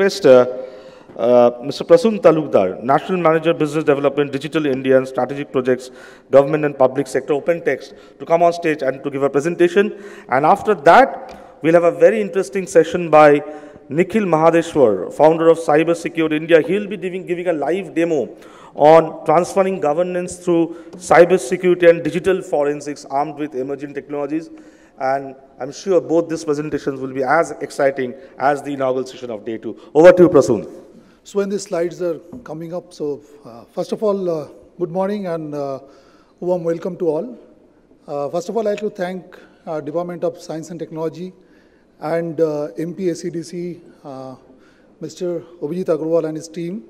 request uh, uh, Mr. Prasun Talukdar, National Manager Business Development, Digital India and Strategic Projects, Government and Public Sector, Open Text, to come on stage and to give a presentation. And after that, we'll have a very interesting session by Nikhil Mahadeshwar, founder of Cyber Secure India. He'll be giving, giving a live demo on transferring governance through cyber security and digital forensics armed with emerging technologies. And I'm sure both these presentations will be as exciting as the inaugural session of day two. Over to you, Prasun. So when the slides are coming up, so uh, first of all, uh, good morning and uh, warm welcome to all. Uh, first of all, I'd like to thank uh, Department of Science and Technology and uh, SCDC, uh, Mr. Abhijit Agarwal and his team,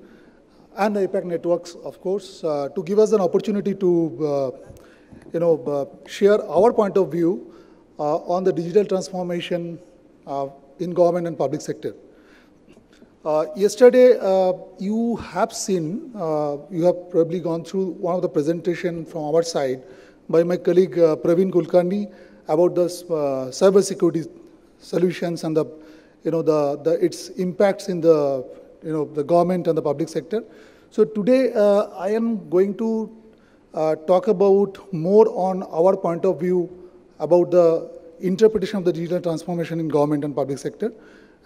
and the APAC networks, of course, to give us an opportunity to, you know, share our point of view on the digital transformation uh, in government and public sector. Uh, yesterday, uh, you have seen, uh, you have probably gone through one of the presentation from our side by my colleague uh, Praveen Kulkarni about the uh, cyber security solutions and the, you know, the, the, its impacts in the, you know, the government and the public sector. So today, uh, I am going to uh, talk about more on our point of view about the interpretation of the digital transformation in government and public sector.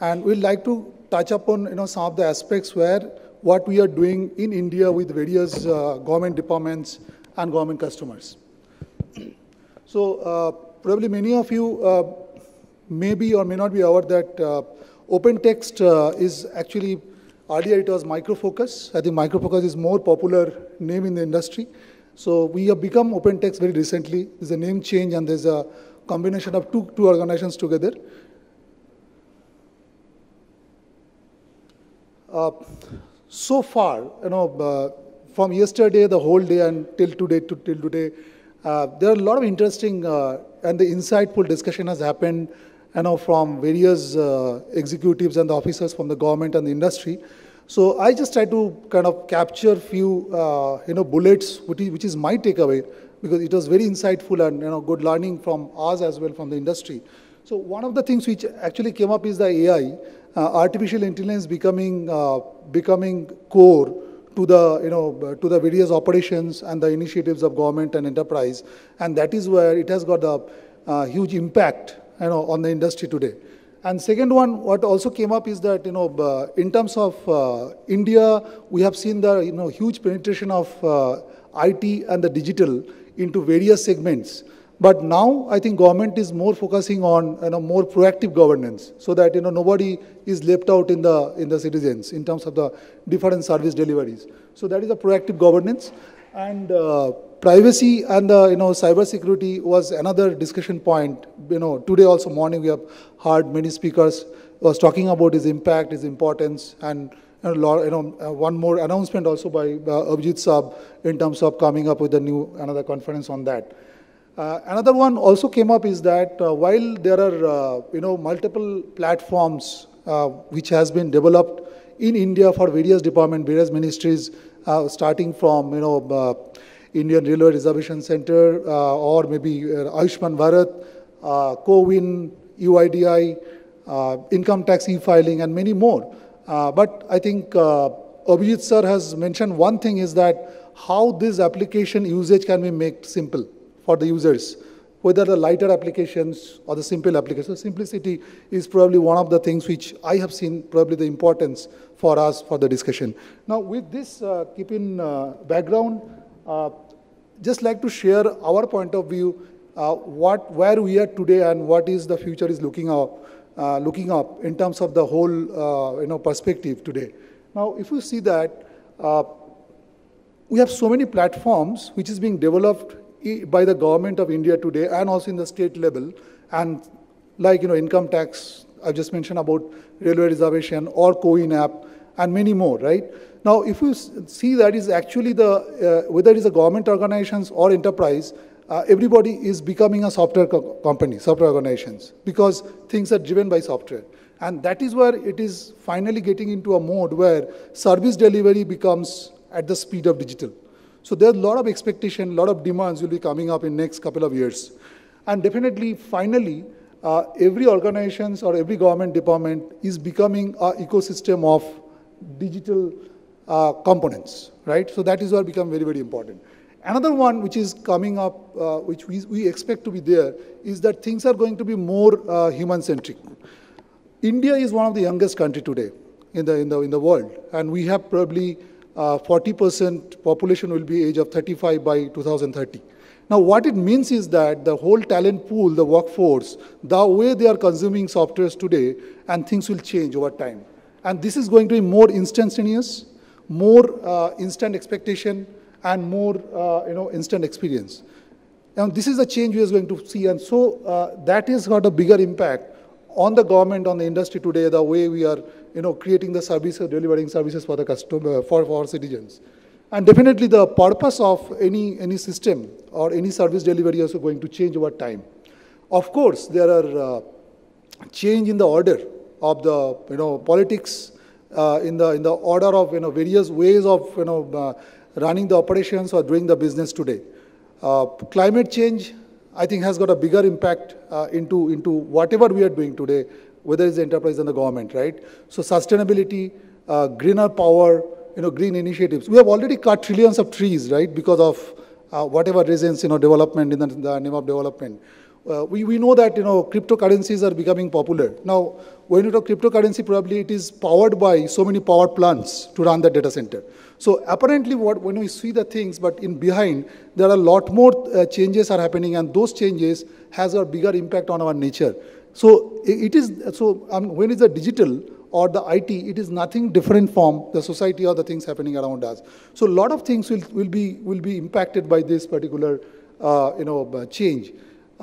And we'd like to touch upon you know, some of the aspects where what we are doing in India with various uh, government departments and government customers. So uh, probably many of you uh, may be or may not be aware that uh, OpenText uh, is actually, earlier it was Microfocus. I think Microfocus is more popular name in the industry. So we have become OpenText very recently. There's a name change and there's a combination of two, two organizations together. Uh, so far, you know, uh, from yesterday, the whole day, and till today, to, till today, uh, there are a lot of interesting uh, and the insightful discussion has happened, you know, from various uh, executives and the officers from the government and the industry. So I just try to kind of capture few, uh, you know, bullets, which is, which is my takeaway, because it was very insightful and, you know, good learning from us as well from the industry. So one of the things which actually came up is the AI, uh, artificial intelligence becoming uh, becoming core to the you know to the various operations and the initiatives of government and enterprise, and that is where it has got a uh, huge impact you know on the industry today. And second one, what also came up is that you know in terms of uh, India, we have seen the you know huge penetration of uh, IT and the digital into various segments. But now I think government is more focusing on you know, more proactive governance so that you know, nobody is left out in the, in the citizens in terms of the different service deliveries. So that is a proactive governance. And uh, privacy and the you know, cyber security was another discussion point. You know, today also morning we have heard many speakers was talking about its impact, its importance, and you know, uh, one more announcement also by uh, Abhijit Saab in terms of coming up with a new another conference on that. Uh, another one also came up is that uh, while there are uh, you know multiple platforms uh, which has been developed in India for various departments, various ministries, uh, starting from you know uh, Indian Railway Reservation Center or maybe Ayushman Bharat, CoWIN, UIDAI, income tax e-filing, and many more. but I think uh, Abhijit sir has mentioned one thing is that how this application usage can be made simple for the users, whether the lighter applications or the simple applications. Simplicity is probably one of the things which I have seen probably the importance for us for the discussion. Now, with this uh, keep in uh, background, uh, just like to share our point of view, uh, what where we are today and what is the future is looking up, uh, looking up in terms of the whole uh, you know perspective today. Now, if you see that we have so many platforms which is being developed by the government of India today and also in the state level. And like, you know, income tax, I just mentioned about railway reservation or CoWIN app and many more, right? Now, if you see that is actually the, uh, whether it is a government organizations or enterprise, uh, everybody is becoming a software co company, software organizations, because things are driven by software. And that is where it is finally getting into a mode where service delivery becomes at the speed of digital. So there's a lot of expectation, a lot of demands will be coming up in next couple of years. And definitely, finally, uh, every organizations or every government department is becoming an ecosystem of digital uh, components, right? So that is what become very, very important. Another one which is coming up, uh, which we, we expect to be there, is that things are going to be more uh, human-centric. India is one of the youngest country today in the, in the, in the world, and we have probably 40% uh, population will be age of 35 by 2030. Now, what it means is that the whole talent pool, the workforce, the way they are consuming softwares today, and things will change over time. And this is going to be more instantaneous, more uh, instant expectation, and more uh, you know, instant experience. And this is the change we are going to see. And so uh, that has got a bigger impact on the government, on the industry today, the way we are you know, creating the services, delivering services for the customer, for, for our citizens. And definitely the purpose of any, any system or any service delivery is going to change over time. Of course, there are uh, change in the order of the you know, politics, uh, in, the, in the order of you know, various ways of you know, uh, running the operations or doing the business today. Uh, climate change, I think, has got a bigger impact uh, into, into whatever we are doing today, whether it's the enterprise and the government, right? So sustainability, uh, greener power, you know, green initiatives. We have already cut trillions of trees, right, because of uh, whatever reasons, you know, development in the, the name of development. Uh, we, we know that, you know, cryptocurrencies are becoming popular. Now, when you talk cryptocurrency, probably it is powered by so many power plants to run the data center. So apparently what, when we see the things, but in behind, there are a lot more uh, changes are happening and those changes has a bigger impact on our nature. So it is, so um, when it's a digital, or the IT, it is nothing different from the society or the things happening around us. So a lot of things will, will, be, will be impacted by this particular uh, you know, uh, change.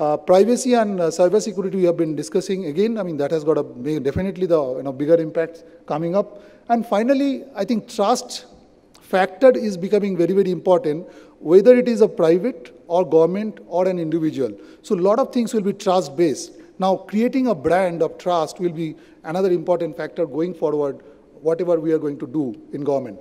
Uh, privacy and uh, cyber security we have been discussing again. I mean that has got a definitely the you know bigger impact coming up. And finally, I think trust factor is becoming very very important, whether it is a private or government or an individual. So a lot of things will be trust based. Now, creating a brand of trust will be another important factor going forward, whatever we are going to do in government.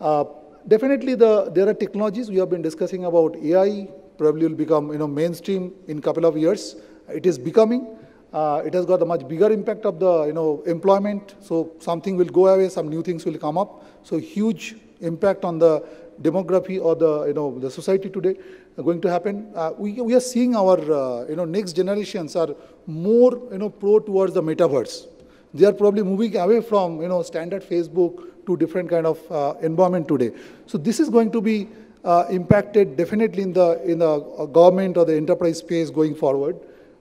Uh, definitely, the, there are technologies we have been discussing about AI, probably will become you know, mainstream in couple of years. It is becoming. Uh, it has got a much bigger impact of the you know, employment. So something will go away, some new things will come up. So huge impact on the demography or the, you know, the society today going to happen. Uh, we, we are seeing our, uh, you know, next generations are more, you know, pro towards the metaverse. They are probably moving away from, you know, standard Facebook to different kind of uh, environment today. So this is going to be uh, impacted definitely in the, in the uh, government or the enterprise space going forward.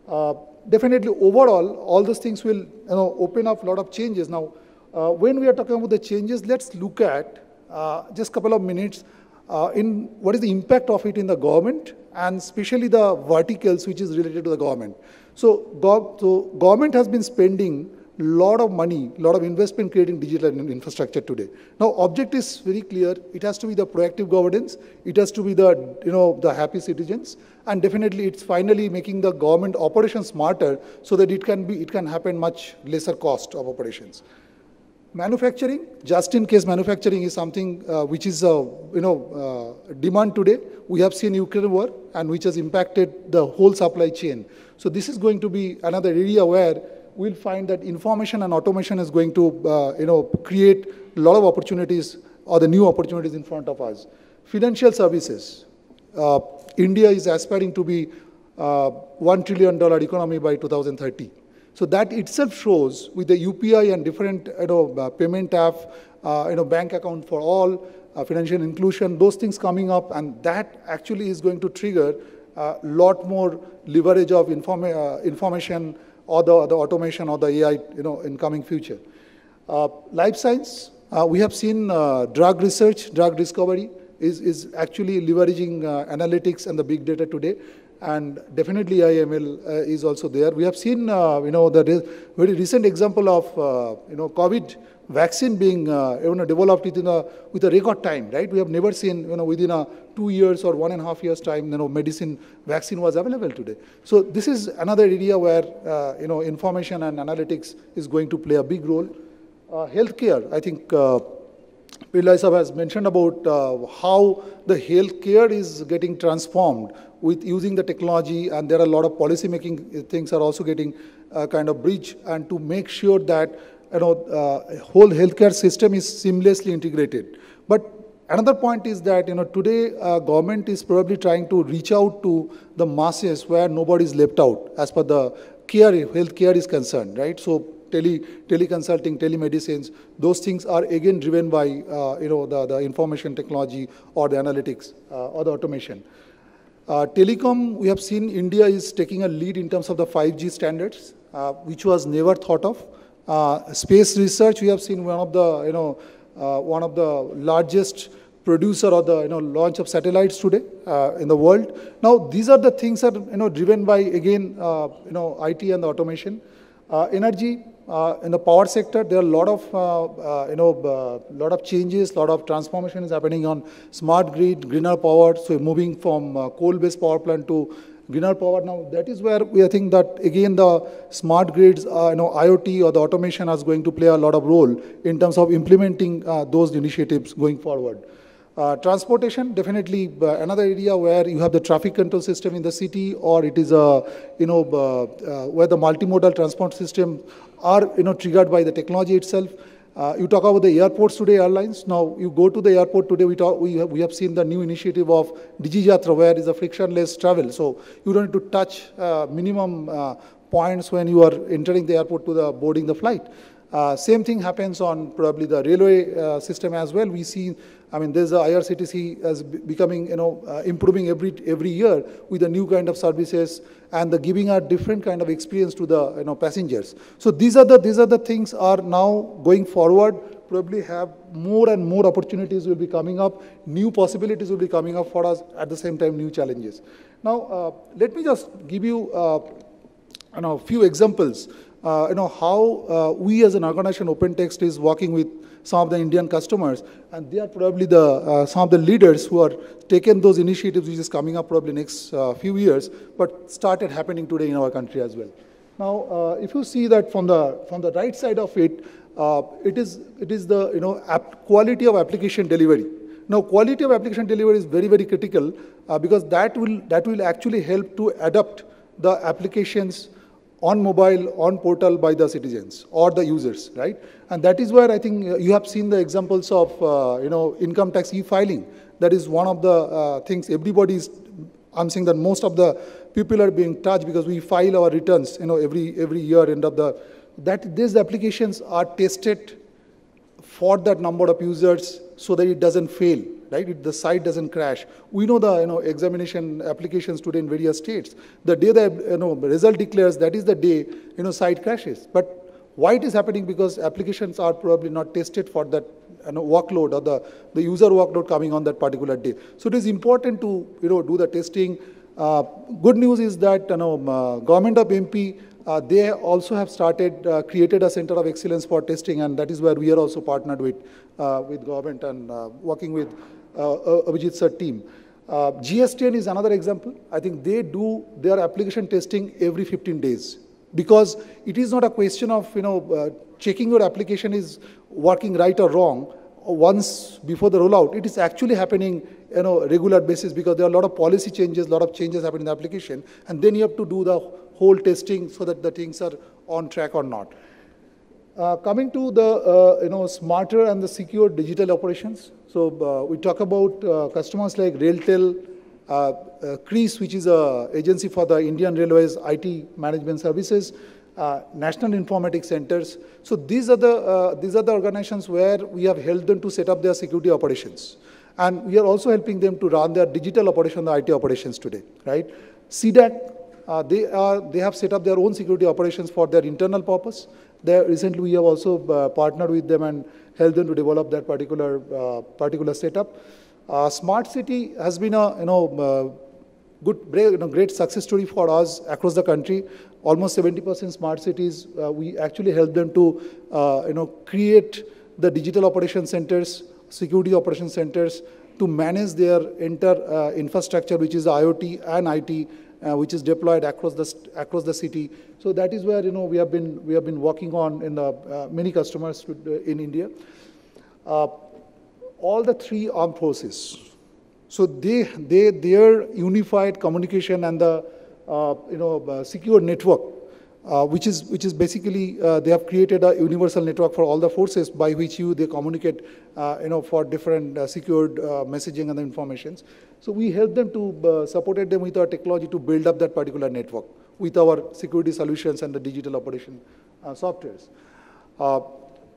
Uh, definitely overall, all those things will, you know, open up a lot of changes. Now, when we are talking about the changes, let's look at uh, just a couple of minutes uh, in what is the impact of it in the government and especially the verticals which is related to the government. So, gov so government has been spending lot of money, lot of investment creating digital infrastructure today. Now, object is very clear. It has to be the proactive governance. It has to be the, you know, the happy citizens. And definitely it's finally making the government operations smarter so that it can be, it can happen much lesser cost of operations. Manufacturing, just in case manufacturing is something uh, which is, uh, you know, uh, demand today. We have seen Ukraine war and which has impacted the whole supply chain. So this is going to be another area where we'll find that information and automation is going to, uh, you know, create a lot of opportunities or the new opportunities in front of us. Financial services. Uh, India is aspiring to be uh, $1 trillion economy by 2030. So that itself shows with the UPI and different you know, uh, payment app, uh, you know, bank account for all, uh, financial inclusion, those things coming up, and that actually is going to trigger a lot more leverage of informa information or the, the automation or the AI, you know, in coming future. Uh, life science, uh, we have seen drug research, drug discovery is, is actually leveraging analytics and the big data today and definitely IML uh, is also there. We have seen, uh, you know, the re very recent example of, uh, you know, COVID vaccine being, uh, you know, developed within a, with a record time, right? We have never seen, you know, within a two years or one and a half years time, you know, medicine vaccine was available today. So this is another area where, uh, you know, information and analytics is going to play a big role. Uh, healthcare, I think, Pillai has mentioned about uh, how the healthcare is getting transformed with using the technology, and there are a lot of policy making things are also getting uh, kind of bridge, and to make sure that you know uh, whole healthcare system is seamlessly integrated. But another point is that you know today uh, government is probably trying to reach out to the masses where nobody is left out as per the care healthcare is concerned, right? So tele, teleconsulting, telemedicines, those things are again driven by, uh, you know, the, the information technology or the analytics uh, or the automation. Uh, telecom, we have seen India is taking a lead in terms of the 5G standards, uh, which was never thought of. Uh, space research, we have seen one of the, you know, uh, one of the largest producer of the you know launch of satellites today uh, in the world. Now these are the things that you know driven by again uh, you know IT and the automation. Uh, energy, uh, in the power sector, there are a lot of, you know, lot of changes, lot of transformation is happening on smart grid, greener power. So moving from coal-based power plant to greener power. Now that is where we think that again the smart grids, uh, you know, IoT or the automation is going to play a lot of role in terms of implementing those initiatives going forward. Uh, transportation, definitely uh, another area where you have the traffic control system in the city or it is a, you know, uh, where the multimodal transport system are, you know, triggered by the technology itself. Uh, you talk about the airports today, airlines. Now, you go to the airport today, we, talk, we, have, we have seen the new initiative of DigiYatra, where is a frictionless travel. So you don't need to touch uh, minimum uh, points when you are entering the airport to the boarding the flight. Uh, same thing happens on probably the railway uh, system as well. We see, I mean, there's a IRCTC as becoming, you know, uh, improving every every year with a new kind of services and the giving a different kind of experience to the you know passengers. So these are the these are the things are now going forward. Probably have more and more opportunities will be coming up. New possibilities will be coming up for us. At the same time, new challenges. Now, uh, let me just give you. Uh, you know, a few examples uh, you know, how uh, we as an organization, OpenText, is working with some of the Indian customers, and they are probably the uh, some of the leaders who are taking those initiatives, which is coming up probably next uh, few years, but started happening today in our country as well. Now, uh, if you see that from the from the right side of it, uh, it is it is the you know quality of application delivery. Now, quality of application delivery is very very critical because that will that will actually help to adapt the applications on mobile, on portal by the citizens or the users, right? And that is where I think uh, you have seen the examples of, uh, you know, income tax e-filing. That is one of the uh, things everybody is, I'm saying that most of the people are being touched because we file our returns, you know, every, every year end of the, that these applications are tested for that number of users so that it doesn't fail, right? It, the site doesn't crash. We know the you know, examination applications today in various states. The day the you know, result declares, that is the day you know, site crashes. But why it is happening? Because applications are probably not tested for that you know, workload or the, the user workload coming on that particular day. So it is important to you know, do the testing. Uh, good news is that you know, uh, government of MP uh, they also have started, uh, created a center of excellence for testing, and that is where we are also partnered with, with government and uh, working with uh, Abhijit sir team. Uh, GSTN is another example. I think they do their application testing every 15 days because it is not a question of, you know, checking your application is working right or wrong once before the rollout. It is actually happening you know, regular basis because there are a lot of policy changes, a lot of changes happen in the application, and then you have to do the whole testing so that the things are on track or not. Uh, coming to the uh, you know smarter and the secure digital operations. So uh, we talk about uh, customers like RailTel, uh, CRIS, which is a agency for the Indian Railways IT management services, national informatics centers. So these are the these are the organizations where we have helped them to set up their security operations, and we are also helping them to run their digital operation, the IT operations today, right? C-DAC uh, they, are, they have set up their own security operations for their internal purpose. They, recently, we have also uh, partnered with them and helped them to develop that particular, uh, particular setup. Uh, Smart City has been a you know, uh, good, you know, great success story for us across the country. Almost 70% smart cities, uh, we actually help them to you know, create the digital operation centers, security operation centers, to manage their entire infrastructure, which is IoT and IT, uh, which is deployed across the, across the city. So that is where, you know, we have been, we have been working on in the, uh, many customers uh, in India. Uh, all the three armed forces. So they, they, their unified communication and the uh, you know, secure network, uh, which, is, which is basically, uh, they have created a universal network for all the forces by which you, they communicate uh, you know, for different uh, secured messaging and the informations. So we help them to, supported them with our technology to build up that particular network with our security solutions and the digital operation softwares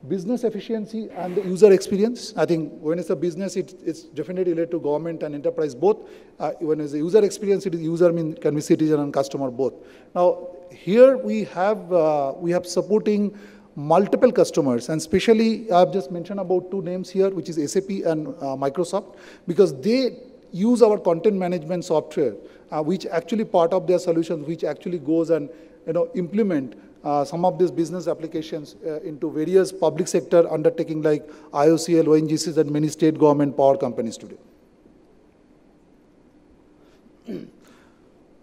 business efficiency and the user experience. I think when it's a business, it, it's definitely related to government and enterprise both. Uh, when it's a user experience, it is user mean can be citizen and customer both. Now here we have uh, we have supporting multiple customers and especially I've just mentioned about two names here, which is SAP and uh, Microsoft, because they use our content management software, uh, which actually part of their solutions, which actually goes and you know implement uh, some of these business applications uh, into various public sector undertaking like IOCL, ONGCs, and many state government power companies today.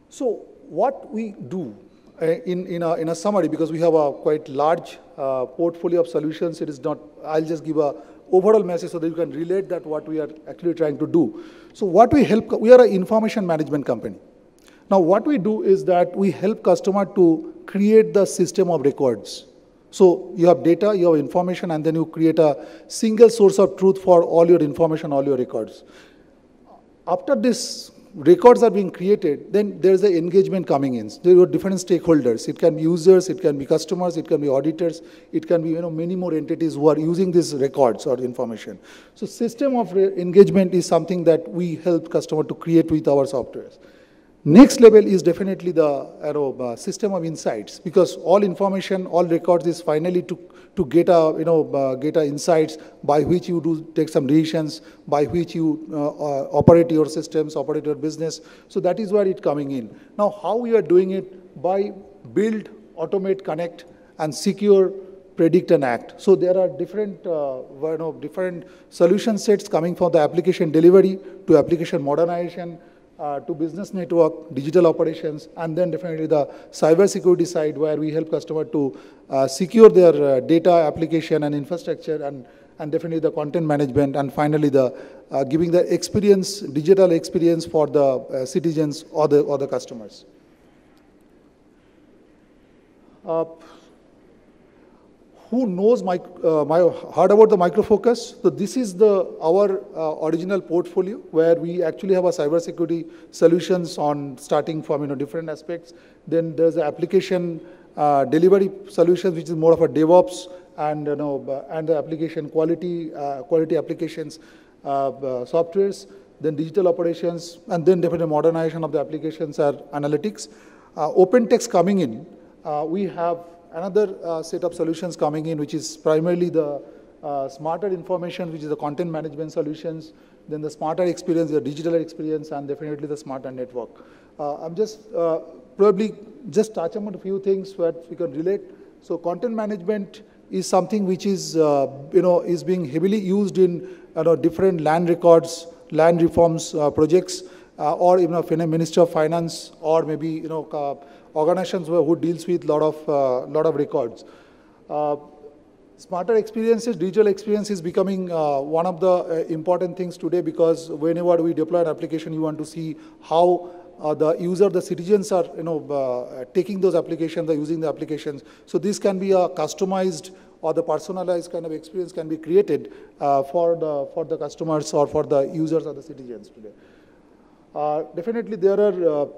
so what we do uh, in, in, a, in a summary, because we have a quite large uh, portfolio of solutions, it is not, I'll just give a overall message so that you can relate that what we are actually trying to do. So what we help, we are an information management company. Now what we do is that we help customer to create the system of records. So you have data, you have information, and then you create a single source of truth for all your information, all your records. After this records are being created, then there's the engagement coming in. There are different stakeholders. It can be users, it can be customers, it can be auditors, it can be you know, many more entities who are using these records or information. So system of engagement is something that we help customer to create with our softwares. Next level is definitely the you know, uh, system of insights because all information, all records is finally to, to get a, you know, uh, get a insights by which you do take some decisions, by which you uh, uh, operate your systems, operate your business. So that is where it's coming in. Now, how we are doing it? By build, automate, connect, and secure, predict, and act. So there are different, uh, you know, different solution sets coming from the application delivery to application modernization, uh, to business network, digital operations, and then definitely the cyber security side where we help customer to uh, secure their uh, data application and infrastructure and, and definitely the content management and finally the uh, giving the experience, digital experience for the uh, citizens or the, or the customers. Uh, who knows my, uh, my, heard about the Micro Focus? So this is the our uh, original portfolio where we actually have a cybersecurity solutions on starting from you know different aspects. Then there's the application uh, delivery solutions, which is more of a DevOps and you know uh, and the application quality uh, quality applications uh, softwares. Then digital operations, and then definitely modernization of the applications are analytics. open text coming in, we have another uh, set of solutions coming in, which is primarily the uh, smarter information, which is the content management solutions, then the smarter experience, the digital experience, and definitely the smarter network. Uh, I'm just uh, probably just touch on a few things where we can relate. So content management is something which is, uh, you know, is being heavily used in you know, different land records, land reforms uh, projects, or even a Minister of Finance, or maybe, you know, organizations who deals with a lot of, uh, lot of records. Uh, smarter experiences, digital experience is becoming uh, one of the uh, important things today because whenever we deploy an application, you want to see how uh, the user, the citizens are, you know, uh, taking those applications, they're using the applications. So this can be a customized or the personalized kind of experience can be created for the for the customers or for the users or the citizens today. definitely, there are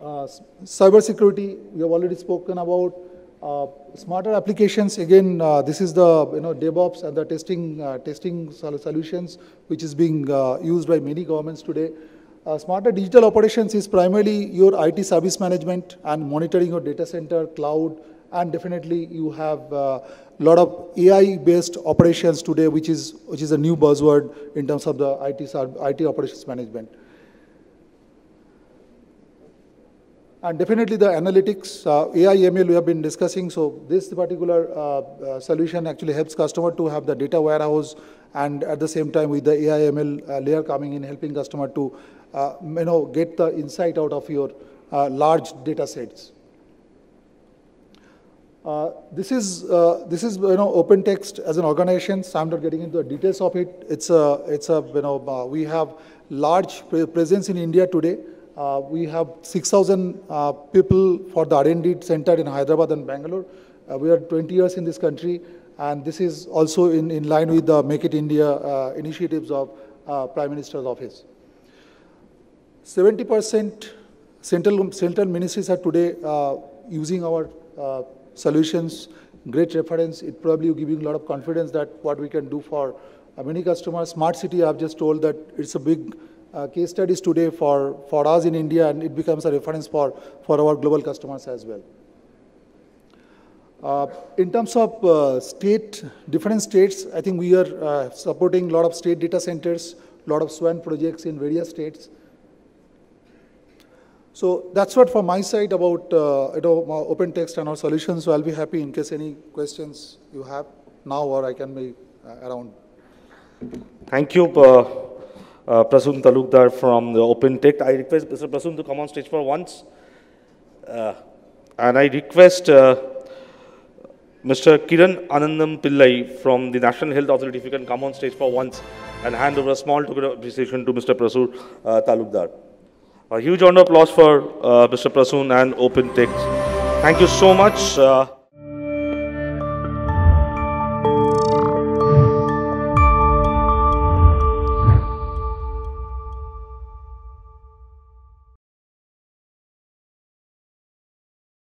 uh, cyber security, we have already spoken about. Uh, smarter applications, again, uh, this is the you know DevOps and the testing uh, testing solutions, which is being uh, used by many governments today. Smarter digital operations is primarily your IT service management and monitoring your data center, cloud, and definitely you have a lot of AI-based operations today, which is which is a new buzzword in terms of the IT IT operations management. And definitely the analytics, uh, AI, ML we have been discussing. So this particular uh, uh, solution actually helps customer to have the data warehouse and at the same time with the AI, ML uh, layer coming in, helping customer to uh, you know, get the insight out of your large data sets. Uh, this is uh, this is you know open text as an organization. So I'm not getting into the details of it. It's a it's a you know uh, we have large pre presence in India today. Uh, we have 6,000 uh, people for the R&D center in Hyderabad and Bangalore. Uh, we are 20 years in this country, and this is also in, in line with the Make in India initiatives of Prime Minister's office. 70% central central ministries are today using our solutions, great reference. It probably giving a lot of confidence that what we can do for uh, many customers. Smart city, I've just told that it's a big uh, case studies today for, for us in India and it becomes a reference for, for our global customers as well. Uh, in terms of uh, state, different states, I think we are uh, supporting a lot of state data centers, a lot of SWAN projects in various states. So that's what from my side about uh, you know, open text and our solutions. So I'll be happy in case any questions you have now or I can be uh, around. Thank you, uh, Prasun Talukdar from the Open Text. I request Mr. Prasun to come on stage for once. Uh, and I request uh, Mr. Kiran Anandam Pillai from the National Health Authority if you can come on stage for once and hand over a small token of appreciation to Mr. Prasun uh, Talukdar. A huge round of applause for uh, Mr. Prasun and Open Text. Thank you so much. Uh,